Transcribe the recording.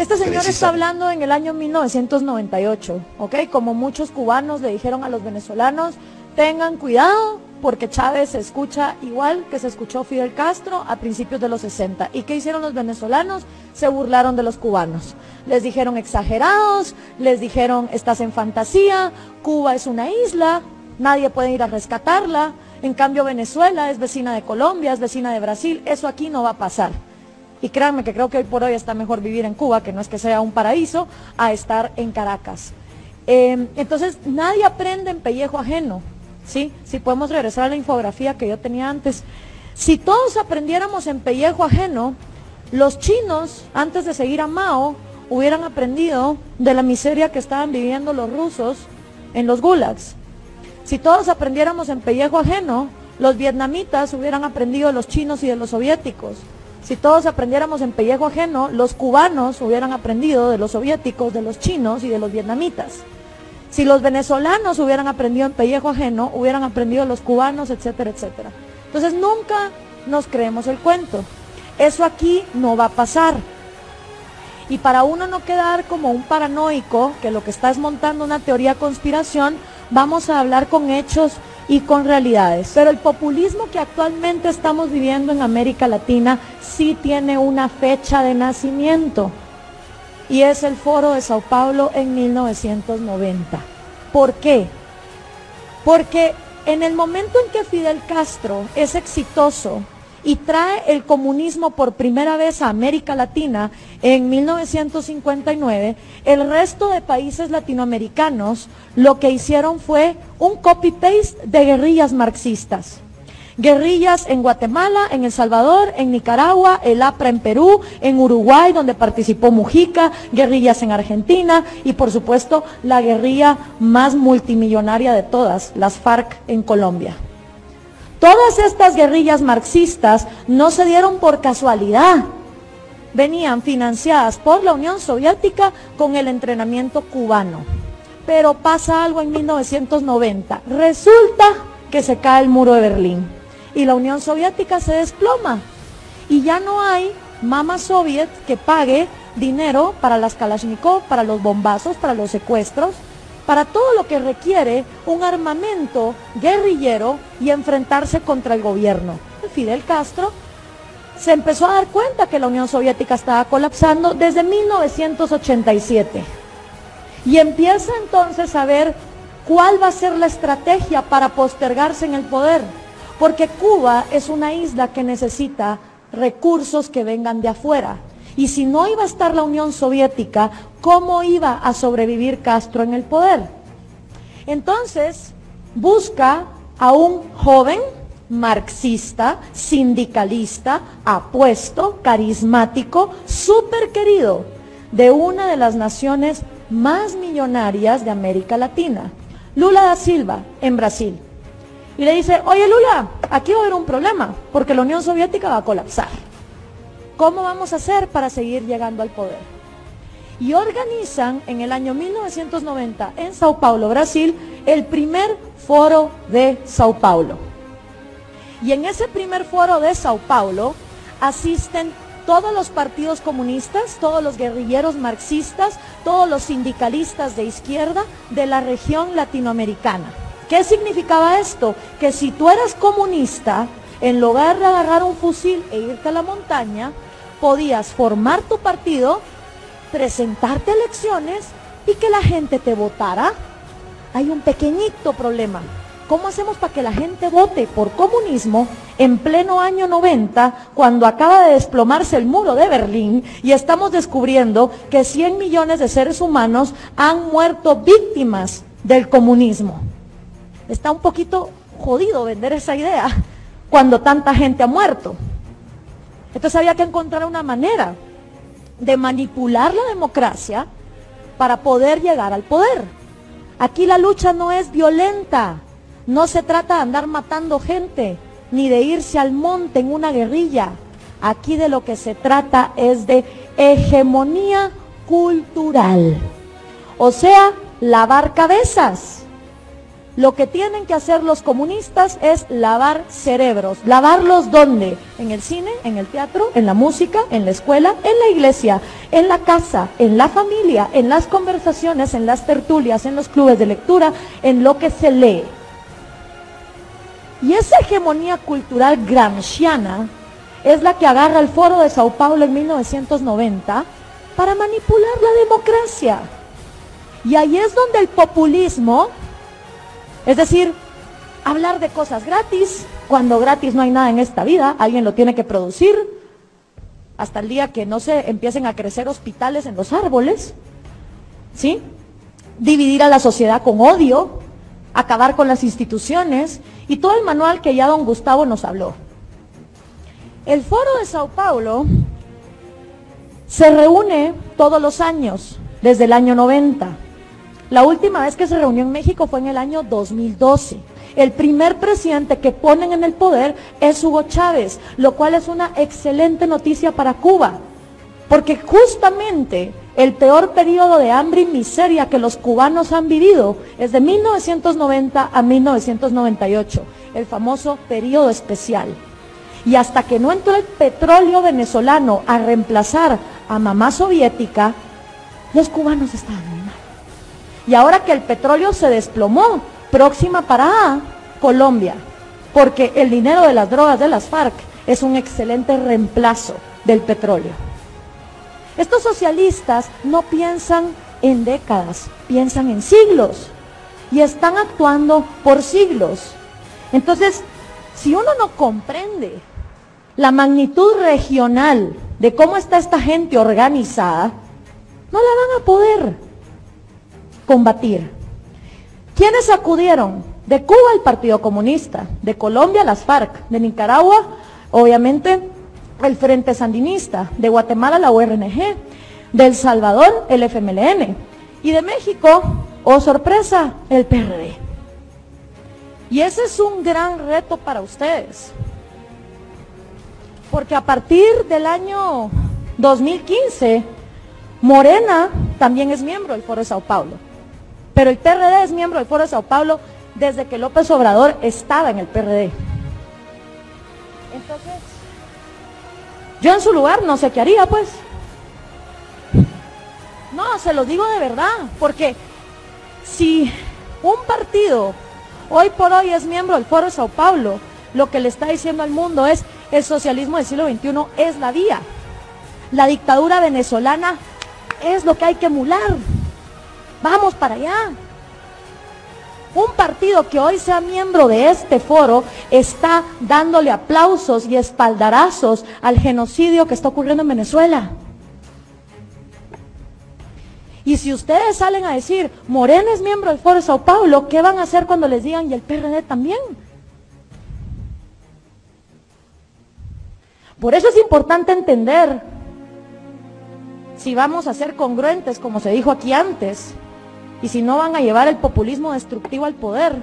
Este señor está hablando en el año 1998, ¿ok? Como muchos cubanos le dijeron a los venezolanos, tengan cuidado porque Chávez se escucha igual que se escuchó Fidel Castro a principios de los 60. ¿Y qué hicieron los venezolanos? Se burlaron de los cubanos. Les dijeron exagerados, les dijeron estás en fantasía, Cuba es una isla, nadie puede ir a rescatarla. En cambio Venezuela es vecina de Colombia, es vecina de Brasil, eso aquí no va a pasar. Y créanme que creo que hoy por hoy está mejor vivir en Cuba, que no es que sea un paraíso, a estar en Caracas. Eh, entonces, nadie aprende en pellejo ajeno. ¿sí? Si podemos regresar a la infografía que yo tenía antes. Si todos aprendiéramos en pellejo ajeno, los chinos, antes de seguir a Mao, hubieran aprendido de la miseria que estaban viviendo los rusos en los gulags. Si todos aprendiéramos en pellejo ajeno, los vietnamitas hubieran aprendido de los chinos y de los soviéticos. Si todos aprendiéramos en pellejo ajeno, los cubanos hubieran aprendido de los soviéticos, de los chinos y de los vietnamitas. Si los venezolanos hubieran aprendido en pellejo ajeno, hubieran aprendido los cubanos, etcétera, etcétera. Entonces nunca nos creemos el cuento. Eso aquí no va a pasar. Y para uno no quedar como un paranoico, que lo que está es montando una teoría conspiración, vamos a hablar con hechos y con realidades. Pero el populismo que actualmente estamos viviendo en América Latina sí tiene una fecha de nacimiento y es el Foro de Sao Paulo en 1990. ¿Por qué? Porque en el momento en que Fidel Castro es exitoso y trae el comunismo por primera vez a América Latina en 1959, el resto de países latinoamericanos lo que hicieron fue un copy-paste de guerrillas marxistas. Guerrillas en Guatemala, en El Salvador, en Nicaragua, el APRA en Perú, en Uruguay, donde participó Mujica, guerrillas en Argentina y por supuesto la guerrilla más multimillonaria de todas, las FARC en Colombia. Todas estas guerrillas marxistas no se dieron por casualidad. Venían financiadas por la Unión Soviética con el entrenamiento cubano. Pero pasa algo en 1990. Resulta que se cae el muro de Berlín y la Unión Soviética se desploma. Y ya no hay mama soviet que pague dinero para las Kalashnikov, para los bombazos, para los secuestros, para todo lo que requiere un armamento guerrillero y enfrentarse contra el gobierno. Fidel Castro se empezó a dar cuenta que la Unión Soviética estaba colapsando desde 1987 y empieza entonces a ver cuál va a ser la estrategia para postergarse en el poder, porque Cuba es una isla que necesita recursos que vengan de afuera. Y si no iba a estar la Unión Soviética, ¿cómo iba a sobrevivir Castro en el poder? Entonces, busca a un joven marxista, sindicalista, apuesto, carismático, súper querido, de una de las naciones más millonarias de América Latina, Lula da Silva, en Brasil. Y le dice, oye Lula, aquí va a haber un problema, porque la Unión Soviética va a colapsar. ¿Cómo vamos a hacer para seguir llegando al poder? Y organizan en el año 1990 en Sao Paulo, Brasil, el primer foro de Sao Paulo. Y en ese primer foro de Sao Paulo asisten todos los partidos comunistas, todos los guerrilleros marxistas, todos los sindicalistas de izquierda de la región latinoamericana. ¿Qué significaba esto? Que si tú eras comunista, en lugar de agarrar un fusil e irte a la montaña, podías formar tu partido, presentarte elecciones y que la gente te votara. Hay un pequeñito problema. ¿Cómo hacemos para que la gente vote por comunismo en pleno año 90, cuando acaba de desplomarse el muro de Berlín y estamos descubriendo que 100 millones de seres humanos han muerto víctimas del comunismo? Está un poquito jodido vender esa idea cuando tanta gente ha muerto. Entonces había que encontrar una manera de manipular la democracia para poder llegar al poder. Aquí la lucha no es violenta, no se trata de andar matando gente, ni de irse al monte en una guerrilla. Aquí de lo que se trata es de hegemonía cultural. O sea, lavar cabezas. Lo que tienen que hacer los comunistas es lavar cerebros. ¿Lavarlos dónde? En el cine, en el teatro, en la música, en la escuela, en la iglesia, en la casa, en la familia, en las conversaciones, en las tertulias, en los clubes de lectura, en lo que se lee. Y esa hegemonía cultural gramsciana es la que agarra el foro de Sao Paulo en 1990 para manipular la democracia. Y ahí es donde el populismo es decir, hablar de cosas gratis, cuando gratis no hay nada en esta vida, alguien lo tiene que producir, hasta el día que no se empiecen a crecer hospitales en los árboles, ¿sí? Dividir a la sociedad con odio, acabar con las instituciones y todo el manual que ya don Gustavo nos habló. El Foro de Sao Paulo se reúne todos los años, desde el año 90. La última vez que se reunió en México fue en el año 2012. El primer presidente que ponen en el poder es Hugo Chávez, lo cual es una excelente noticia para Cuba, porque justamente el peor periodo de hambre y miseria que los cubanos han vivido es de 1990 a 1998, el famoso periodo especial. Y hasta que no entró el petróleo venezolano a reemplazar a mamá soviética, los cubanos estaban y ahora que el petróleo se desplomó, próxima parada, Colombia, porque el dinero de las drogas de las FARC es un excelente reemplazo del petróleo. Estos socialistas no piensan en décadas, piensan en siglos y están actuando por siglos. Entonces, si uno no comprende la magnitud regional de cómo está esta gente organizada, no la van a poder combatir. ¿Quiénes acudieron? De Cuba el Partido Comunista, de Colombia las FARC, de Nicaragua, obviamente, el Frente Sandinista, de Guatemala la URNG, de El Salvador el FMLN y de México, oh sorpresa, el PRD. Y ese es un gran reto para ustedes. Porque a partir del año 2015, Morena también es miembro del Foro de Sao Paulo. Pero el PRD es miembro del Foro de Sao Paulo desde que López Obrador estaba en el PRD. Entonces, yo en su lugar no sé qué haría, pues. No, se lo digo de verdad, porque si un partido hoy por hoy es miembro del Foro de Sao Paulo, lo que le está diciendo al mundo es el socialismo del siglo XXI es la vía. La dictadura venezolana es lo que hay que emular. Vamos para allá. Un partido que hoy sea miembro de este foro está dándole aplausos y espaldarazos al genocidio que está ocurriendo en Venezuela. Y si ustedes salen a decir, Morena es miembro del Foro de Sao Paulo, ¿qué van a hacer cuando les digan y el PRD también? Por eso es importante entender, si vamos a ser congruentes, como se dijo aquí antes, y si no van a llevar el populismo destructivo al poder,